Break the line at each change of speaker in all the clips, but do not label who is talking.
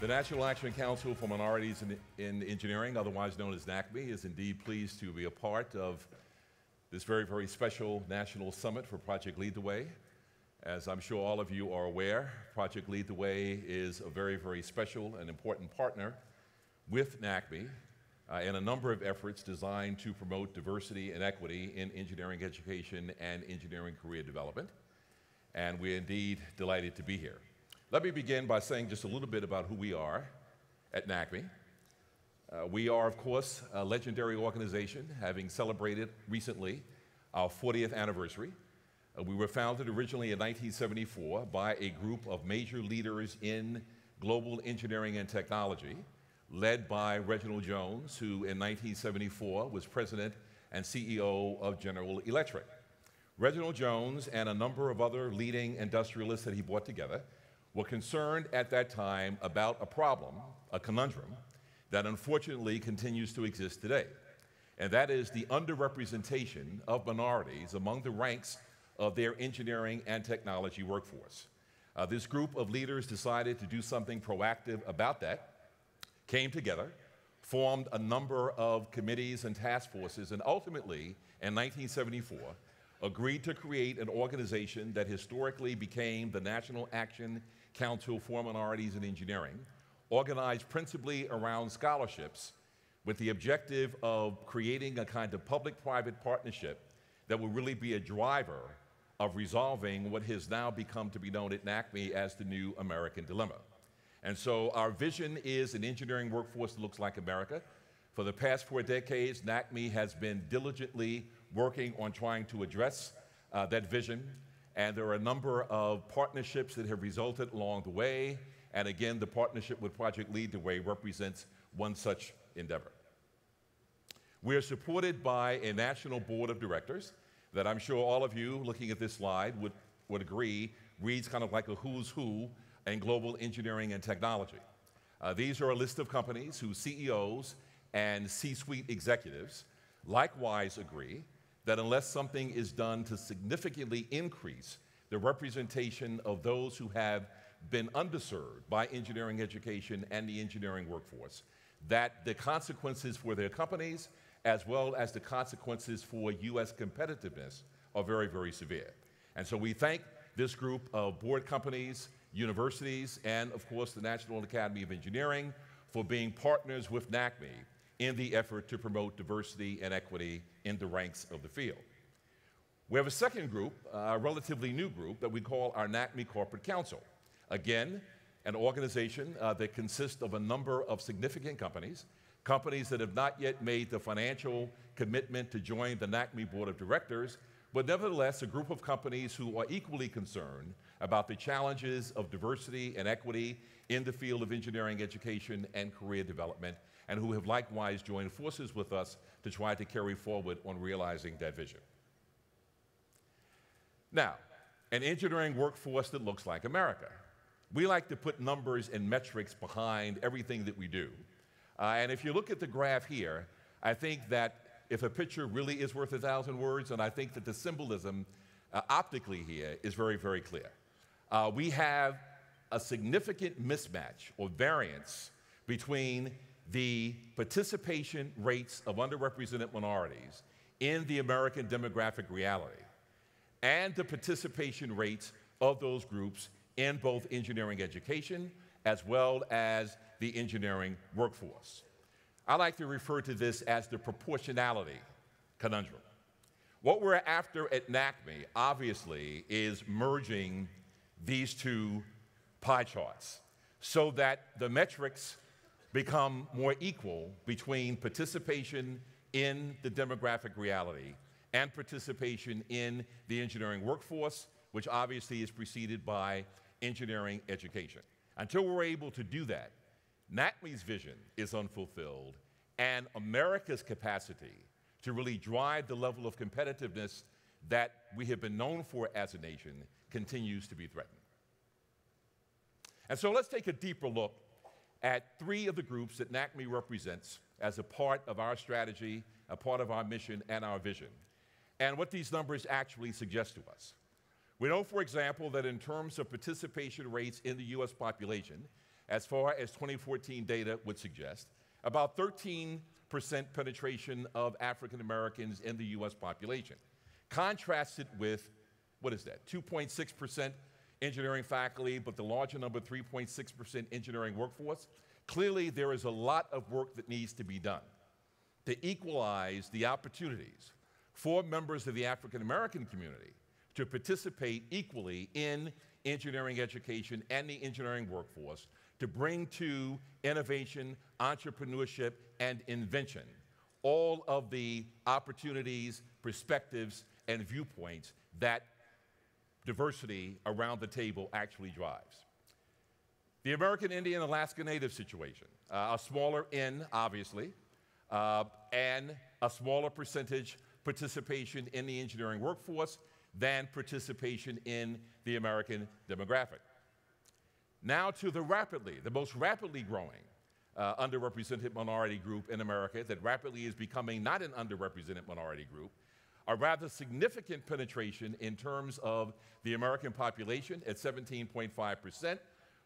The National Action Council for Minorities in, in, Engineering, otherwise known as NACME, is indeed pleased to be a part of this very, very special national summit for Project Lead the Way. As I'm sure all of you are aware, Project Lead the Way is a very, very special and important partner with NACME uh, in a number of efforts designed to promote diversity and equity in engineering education and engineering career development. And we're indeed delighted to be here. Let me begin by saying just a little bit about who we are at NACME. Uh, we are, of course, a legendary organization, having celebrated recently our 40th anniversary. Uh, we were founded originally in 1974 by a group of major leaders in global engineering and technology, led by Reginald Jones, who in 1974 was president and CEO of General Electric. Reginald Jones and a number of other leading industrialists that he brought together were concerned at that time about a problem, a conundrum, that unfortunately continues to exist today. And that is the underrepresentation of minorities among the ranks of their engineering and technology workforce. Uh, this group of leaders decided to do something proactive about that, came together, formed a number of committees and task forces, and ultimately, in 1974, agreed to create an organization that historically became the National Action Council for Minorities in Engineering, organized principally around scholarships with the objective of creating a kind of public private partnership that will really be a driver of resolving what has now become to be known at NACME as the new American dilemma. And so our vision is an engineering workforce that looks like America. For the past four decades, NACME has been diligently working on trying to address uh, that vision and there are a number of partnerships that have resulted along the way. And again, the partnership with Project Lead the Way represents one such endeavor. We are supported by a national board of directors that I'm sure all of you looking at this slide would, would agree reads kind of like a who's who in global engineering and technology. Uh, these are a list of companies whose CEOs and C suite executives likewise agree that unless something is done to significantly increase the representation of those who have been underserved by engineering education and the engineering workforce, that the consequences for their companies as well as the consequences for U.S. competitiveness are very, very severe. And so we thank this group of board companies, universities, and of course the National Academy of Engineering for being partners with NACME in the effort to promote diversity and equity in the ranks of the field. We have a second group, a relatively new group, that we call our NACME Corporate Council. Again, an organization uh, that consists of a number of significant companies, companies that have not yet made the financial commitment to join the NACME Board of Directors, but nevertheless a group of companies who are equally concerned about the challenges of diversity and equity in the field of engineering education and career development and who have likewise joined forces with us to try to carry forward on realizing that vision. Now, an engineering workforce that looks like America. We like to put numbers and metrics behind everything that we do. Uh, and if you look at the graph here, I think that if a picture really is worth a thousand words, and I think that the symbolism uh, optically here is very, very clear. Uh, we have a significant mismatch or variance between the participation rates of underrepresented minorities in the American demographic reality and the participation rates of those groups in both engineering education as well as the engineering workforce. I like to refer to this as the proportionality conundrum. What we're after at NACME, obviously, is merging these two pie charts so that the metrics become more equal between participation in the demographic reality and participation in the engineering workforce, which obviously is preceded by engineering education. Until we're able to do that, NACME's vision is unfulfilled, and America's capacity to really drive the level of competitiveness that we have been known for as a nation continues to be threatened. And so let's take a deeper look at three of the groups that NACME represents as a part of our strategy, a part of our mission, and our vision, and what these numbers actually suggest to us. We know, for example, that in terms of participation rates in the US population, as far as 2014 data would suggest, about 13% penetration of African Americans in the US population. Contrasted with, what is that, 2.6% engineering faculty, but the larger number, 3.6% engineering workforce. Clearly, there is a lot of work that needs to be done to equalize the opportunities for members of the African American community to participate equally in engineering education and the engineering workforce to bring to innovation, entrepreneurship, and invention all of the opportunities, perspectives, and viewpoints that diversity around the table actually drives. The American Indian Alaska Native situation, uh, a smaller N, obviously, uh, and a smaller percentage participation in the engineering workforce than participation in the American demographic. Now to the rapidly, the most rapidly growing uh, underrepresented minority group in America that rapidly is becoming not an underrepresented minority group, a rather significant penetration in terms of the American population at 17.5%,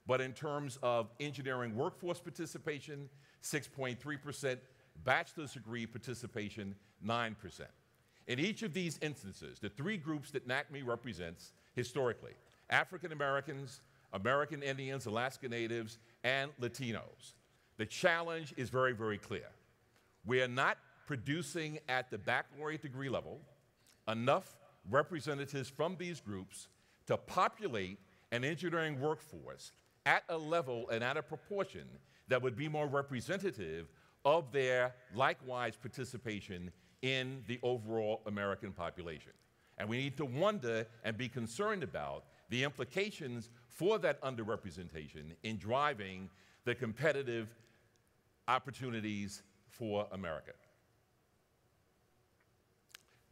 but in terms of engineering workforce participation, 6.3%, bachelor's degree participation, 9%. In each of these instances, the three groups that NACME represents historically African Americans, American Indians, Alaska Natives, and Latinos the challenge is very, very clear. We are not producing at the baccalaureate degree level enough representatives from these groups to populate an engineering workforce at a level and at a proportion that would be more representative of their likewise participation in the overall American population. And we need to wonder and be concerned about the implications for that underrepresentation in driving the competitive opportunities for America.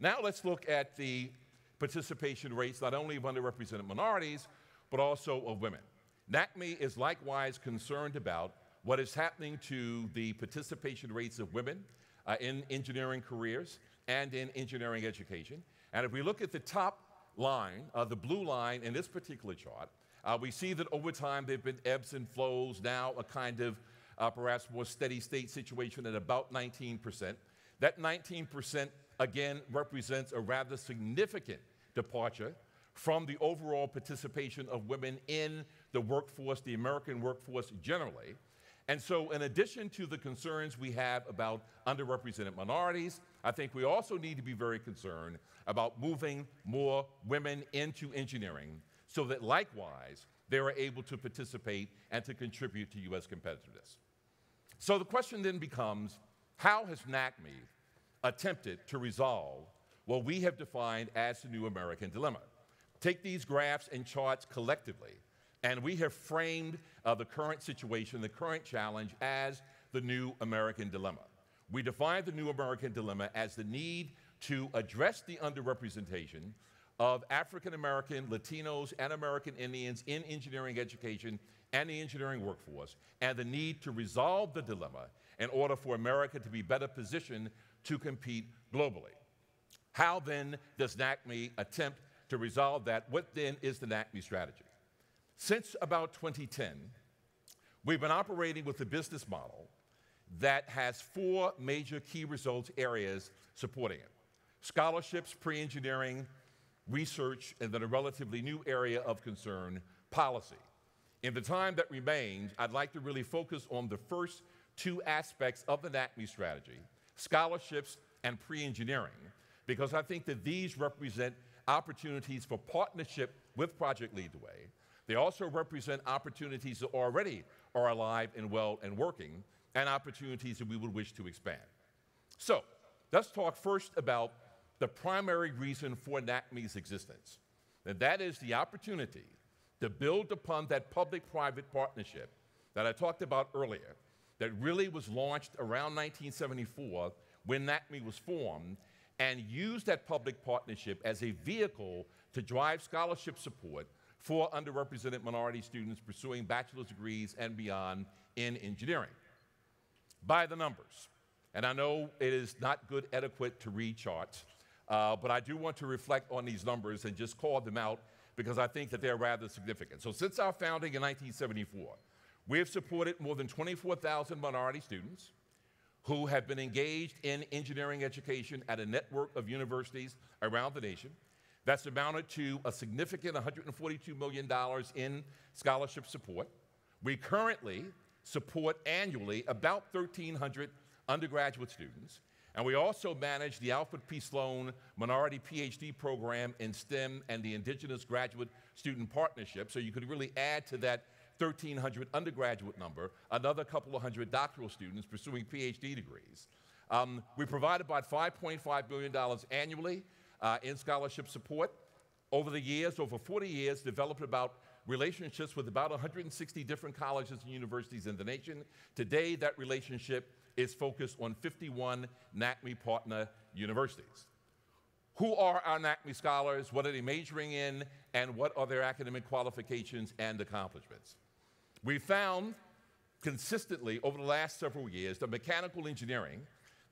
Now let's look at the participation rates not only of underrepresented minorities, but also of women. NACME is likewise concerned about what is happening to the participation rates of women uh, in engineering careers and in engineering education. And if we look at the top line, uh, the blue line in this particular chart, uh, we see that over time there have been ebbs and flows, now a kind of uh, perhaps more steady state situation at about 19%. That 19% again represents a rather significant departure from the overall participation of women in the workforce, the American workforce generally. And so, in addition to the concerns we have about underrepresented minorities, I think we also need to be very concerned about moving more women into engineering so that likewise they are able to participate and to contribute to U.S. competitiveness. So the question then becomes how has NACME attempted to resolve what we have defined as the new American dilemma? Take these graphs and charts collectively, and we have framed uh, the current situation, the current challenge, as the new American dilemma. We define the new American dilemma as the need to address the underrepresentation of African American, Latinos, and American Indians in engineering education and the engineering workforce, and the need to resolve the dilemma in order for America to be better positioned to compete globally. How then does NACME attempt to resolve that? What then is the NACME strategy? Since about 2010, we've been operating with a business model that has four major key results areas supporting it scholarships, pre engineering, research, and then a relatively new area of concern policy. In the time that remains, I'd like to really focus on the first two aspects of the NACME strategy scholarships and pre engineering, because I think that these represent opportunities for partnership with Project Lead the Way. They also represent opportunities that already are alive and well and working, and opportunities that we would wish to expand. So, let's talk first about the primary reason for NACME's existence, and that is the opportunity to build upon that public private partnership that I talked about earlier, that really was launched around 1974 when NACME was formed, and used that public partnership as a vehicle to drive scholarship support for underrepresented minority students pursuing bachelor's degrees and beyond in engineering. By the numbers, and I know it is not good etiquette to read charts, uh, but I do want to reflect on these numbers and just call them out because I think that they're rather significant. So, since our founding in 1974, We have supported more than 24,000 minority students who have been engaged in engineering education at a network of universities around the nation. That's amounted to a significant $142 million in scholarship support. We currently support annually about 1,300 undergraduate students. And we also manage the Alfred P. Sloan Minority PhD program in STEM and the Indigenous Graduate Student Partnership. So you could really add to that 1,300 undergraduate number another couple of hundred doctoral students pursuing PhD degrees. Um, we provide about $5.5 billion annually uh, in scholarship support. Over the years, over 40 years, developed about relationships with about 160 different colleges and universities in the nation. Today, that relationship is focused on 51 NACME partner universities. Who are our NACME scholars? What are they majoring in? And what are their academic qualifications and accomplishments? We found consistently over the last several years that mechanical engineering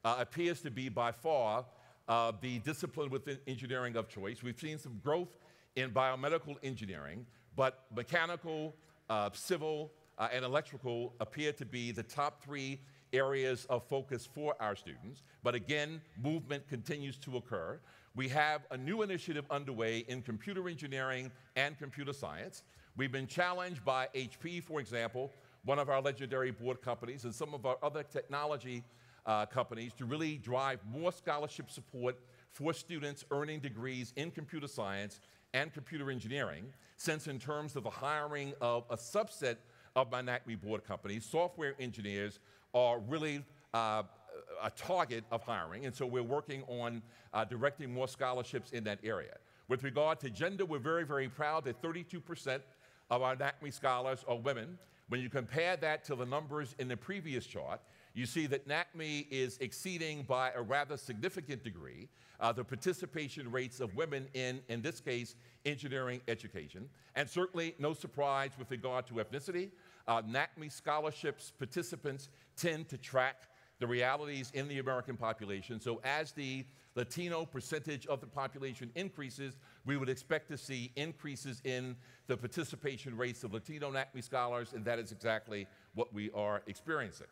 uh, appears to be by far uh, the discipline within engineering of choice. We've seen some growth in biomedical engineering, but mechanical, uh, civil, uh, and electrical appear to be the top three areas of focus for our students. But again, movement continues to occur. We have a new initiative underway in computer engineering and computer science. We've been challenged by HP, for example, one of our legendary board companies, and some of our other technology uh, companies to really drive more scholarship support for students earning degrees in computer science and computer engineering, since in terms of the hiring of a subset of my NACME board companies, software engineers are really uh, a target of hiring, and so we're working on uh, directing more scholarships in that area. With regard to gender, we're very, very proud that 32% of our NACME scholars are women. When you compare that to the numbers in the previous chart, you see that NACME is exceeding by a rather significant degree uh, the participation rates of women in, in this case, engineering education. And certainly no surprise with regard to ethnicity. Uh, NACME scholarships participants tend to track the realities in the American population. So as the Latino percentage of the population increases, we would expect to see increases in the participation rates of Latino NACME scholars, and that is exactly what we are experiencing.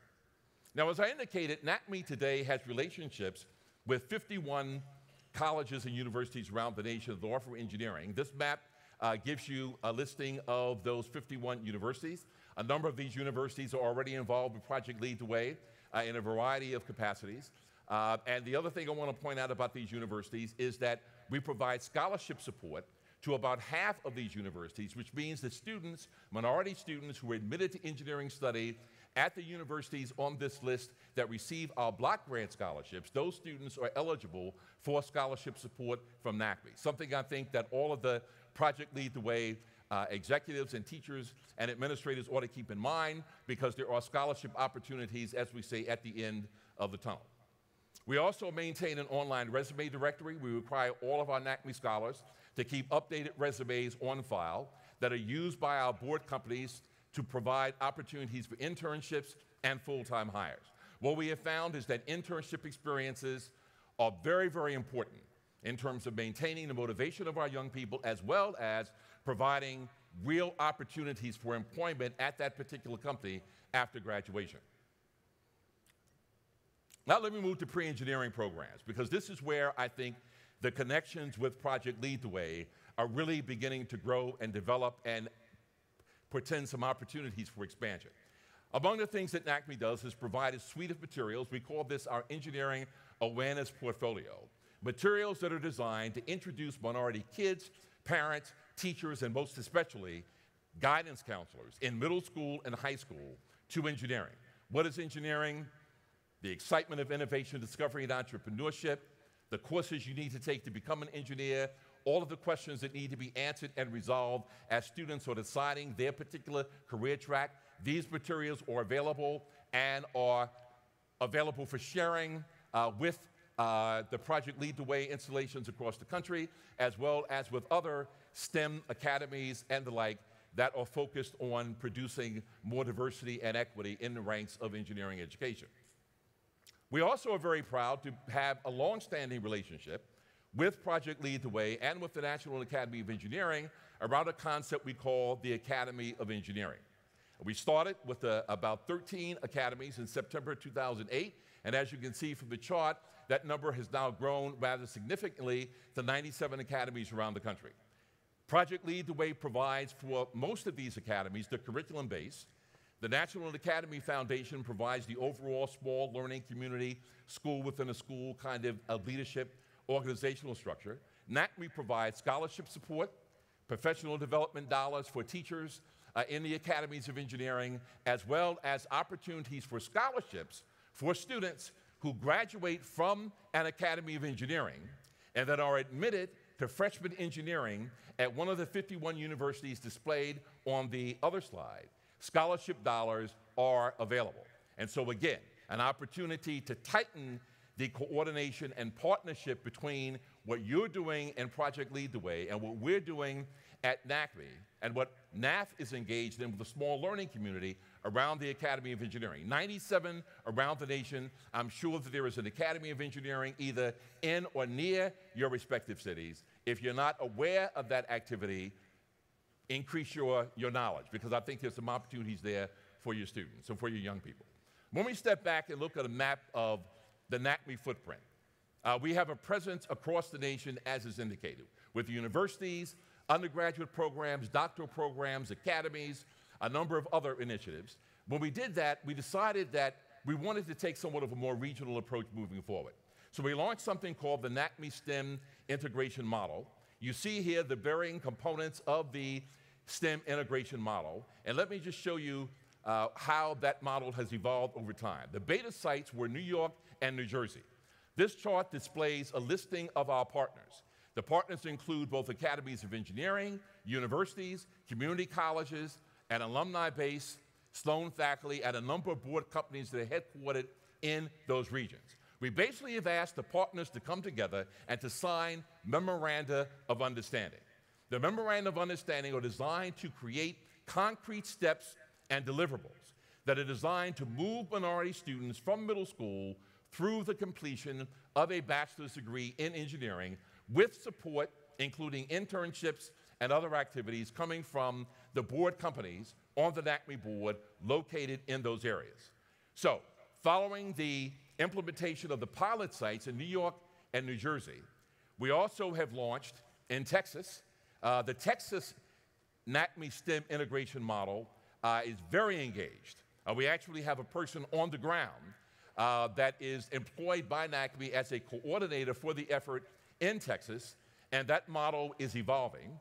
Now, as I indicated, NACME today has relationships with 51 colleges and universities around the nation that offer engineering. This map uh, gives you a listing of those 51 universities. A number of these universities are already involved with Project Lead the Way uh, in a variety of capacities. Uh, and the other thing I want to point out about these universities is that we provide scholarship support to about half of these universities, which means that students, minority students who are admitted to engineering study at the universities on this list that receive our block grant scholarships, those students are eligible for scholarship support from NACME. Something I think that all of the Project Lead the Way uh, executives and teachers and administrators ought to keep in mind because there are scholarship opportunities, as we say, at the end of the tunnel. We also maintain an online resume directory. We require all of our NACME scholars to keep updated resumes on file that are used by our board companies to provide opportunities for internships and full-time hires. What we have found is that internship experiences are very, very important in terms of maintaining the motivation of our young people as well as providing real opportunities for employment at that particular company after graduation. Now let me move to pre-engineering programs because this is where I think the connections with Project Lead the Way are really beginning to grow and develop and portend some opportunities for expansion. Among the things that NACME does is provide a suite of materials. We call this our engineering awareness portfolio. Materials that are designed to introduce minority kids, parents, teachers, and most especially guidance counselors in middle school and high school to engineering. What is engineering? The excitement of innovation, discovery, and entrepreneurship, the courses you need to take to become an engineer, all of the questions that need to be answered and resolved as students are deciding their particular career track. These materials are available and are available for sharing uh, with uh, the Project Lead the Way installations across the country, as well as with other STEM academies and the like that are focused on producing more diversity and equity in the ranks of engineering education. We also are very proud to have a long-standing relationship with Project Lead the Way and with the National Academy of Engineering around a concept we call the Academy of Engineering. We started with uh, about 13 academies in September 2008, and as you can see from the chart, that number has now grown rather significantly to 97 academies around the country. Project Lead the Way provides for most of these academies the curriculum base. The National Academy Foundation provides the overall small learning community, school within a school kind of a leadership organizational structure. NACME provides scholarship support, professional development dollars for teachers uh, in the academies of engineering, as well as opportunities for scholarships for students who graduate from an Academy of Engineering and that are admitted to freshman engineering at one of the 51 universities displayed on the other slide, scholarship dollars are available. And so, again, an opportunity to tighten the coordination and partnership between what you're doing in Project Lead the Way and what we're doing at NACME and what NAF is engaged in with the small learning community around the Academy of Engineering. 97 around the nation. I'm sure that there is an Academy of Engineering either in or near your respective cities. If you're not aware of that activity, increase your, your knowledge because I think there's some opportunities there for your students and for your young people. When we step back and look at a map of the NACME footprint, uh, we have a presence across the nation as is indicated with universities, undergraduate programs, doctoral programs, academies, a number of other initiatives. When we did that, we decided that we wanted to take somewhat of a more regional approach moving forward. So we launched something called the NACME STEM integration model. You see here the varying components of the STEM integration model. And let me just show you uh, how that model has evolved over time. The beta sites were New York and New Jersey. This chart displays a listing of our partners. The partners include both academies of engineering, universities, community colleges, and alumni base, Sloan faculty, and a number of board companies that are headquartered in those regions. We basically have asked the partners to come together and to sign memoranda of understanding. The memoranda of understanding are designed to create concrete steps and deliverables that are designed to move minority students from middle school through the completion of a bachelor's degree in engineering with support, including internships and other activities coming from the board companies on the NACME board located in those areas. So, following the implementation of the pilot sites in New York and New Jersey, we also have launched in Texas. Uh, the Texas NACME STEM integration model uh, is very engaged. Uh, we actually have a person on the ground uh, that is employed by NACME as a coordinator for the effort in Texas, and that model is evolving.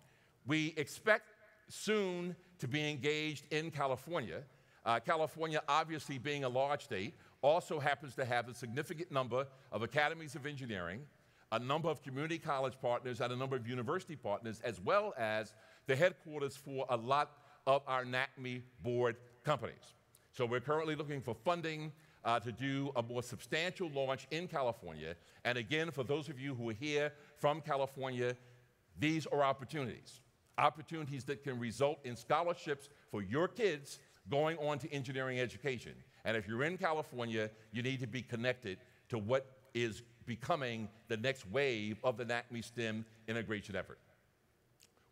We expect soon to be engaged in California. Uh, California, obviously being a large state, also happens to have a significant number of academies of engineering, a number of community college partners, and a number of university partners, as well as the headquarters for a lot of our NACME board companies. So we're currently looking for funding uh, to do a more substantial launch in California. And again, for those of you who are here from California, these are opportunities. Opportunities that can result in scholarships for your kids going on to engineering education. And if you're in California, you need to be connected to what is becoming the next wave of the NACME STEM integration effort.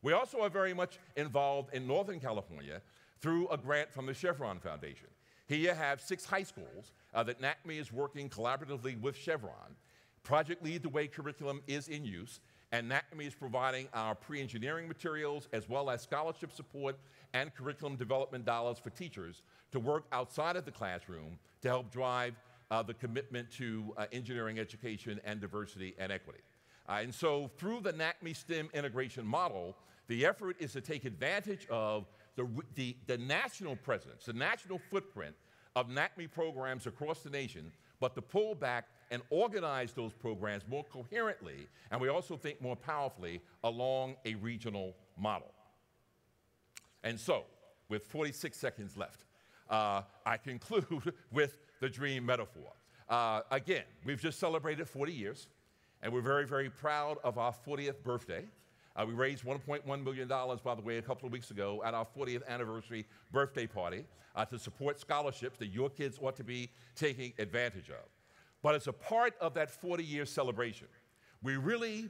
We also are very much involved in Northern California through a grant from the Chevron Foundation. Here you have six high schools uh, that NACME is working collaboratively with Chevron. Project Lead the Way curriculum is in use, and NACME is providing our pre-engineering materials as well as scholarship support and curriculum development dollars for teachers to work outside of the classroom to help drive uh, the commitment to uh, engineering education and diversity and equity. Uh, and so through the NACME STEM integration model, the effort is to take advantage of the, the, the national presence, the national footprint of NACME programs across the nation, but to pull back and organize those programs more coherently, and we also think more powerfully along a regional model. And so, with 46 seconds left, uh, I conclude with the dream metaphor. Uh, again, we've just celebrated 40 years, and we're very, very proud of our 40th birthday. Uh, we raised $1.1 million, by the way, a couple of weeks ago at our 40th anniversary birthday party uh, to support scholarships that your kids ought to be taking advantage of. But as a part of that 40 year celebration, we really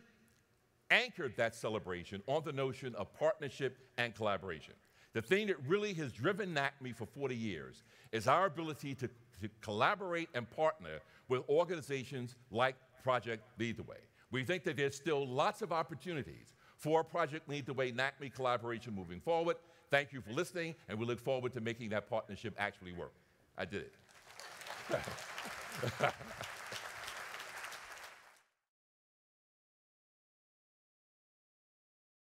anchored that celebration on the notion of partnership and collaboration. The thing that really has driven NACME for 40 years is our ability to, to collaborate and partner with organizations like Project Lead the Way. We think that there's still lots of opportunities for Project Lead the Way NACME collaboration moving forward. Thank you for listening, and we look forward to making that partnership actually work. I did it.